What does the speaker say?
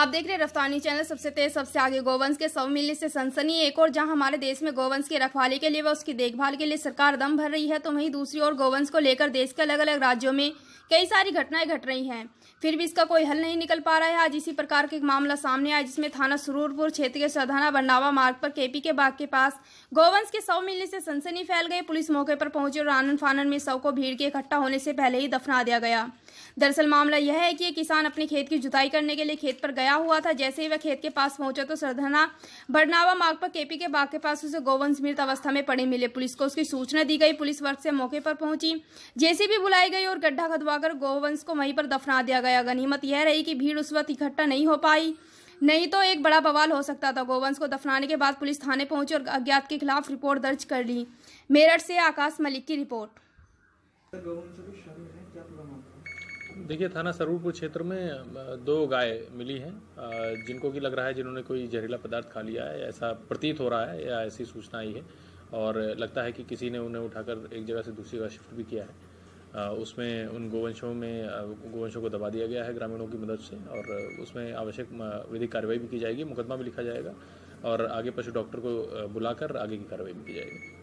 आप देख रहे हैं रफ्तानी चैनल, सबसे तेज, सबसे आगे गोवंश के सौ मिलने से सनसनी एक, और जहाँ हमारे देश में गोवंश की रखवाली के लिए व उसकी देखभाल के लिए सरकार दम भर रही है तो वहीं दूसरी ओर गोवंश को लेकर देश के अलग अलग राज्यों में कई सारी घटनाएँ घट रही हैं। फिर भी इसका कोई हल नहीं निकल पा रहा है। आज इसी प्रकार का एक मामला सामने आया, जिसमें थाना सुरूरपुर क्षेत्र के सधाना बंडावा मार्ग पर केपी के बाग के पास गोवंश के सौ मिलने से सनसनी फैल गई। पुलिस मौके पर पहुँची और आनंद फानन में सौ को भीड़ के इकट्ठा होने से पहले ही दफना दिया गया। दरअसल मामला यह है कि ये किसान अपने खेत की जुताई करने के लिए खेत पर गया हुआ था। जैसे ही वह खेत के पास पहुँचा तो सरधना बरनावा मार्ग पर केपी के बाग के पास उसे गोवंश मृत अवस्था में पड़े मिले। पुलिस को उसकी सूचना दी गई। पुलिस वर्ग से मौके पर पहुँची। जेसीबी बुलाई गई और गड्ढा खदवाकर गोवंश को वहीं पर दफना दिया गया। गनीमत यह रही कि भीड़ उस वक्त इकट्ठा नहीं हो पाई, नहीं तो एक बड़ा बवाल हो सकता था। गोवंश को दफनाने के बाद पुलिस थाने पहुँची और अज्ञात के खिलाफ रिपोर्ट दर्ज कर ली। मेरठ से आकाश मलिक की रिपोर्ट। देखिए, थाना सरूरपुर क्षेत्र में दो गाय मिली हैं जिनको कि लग रहा है जिन्होंने कोई जहरीला पदार्थ खा लिया है, ऐसा प्रतीत हो रहा है, या ऐसी सूचना आई है, और लगता है कि किसी ने उन्हें उठाकर एक जगह से दूसरी जगह शिफ्ट भी किया है। उसमें, उन गोवंशों में गोवंशों को दबा दिया गया है ग्रामीणों की मदद से और उसमें आवश्यक विधिक कार्रवाई भी की जाएगी, मुकदमा भी लिखा जाएगा और आगे पशु डॉक्टर को बुलाकर आगे की कार्रवाई भी की जाएगी।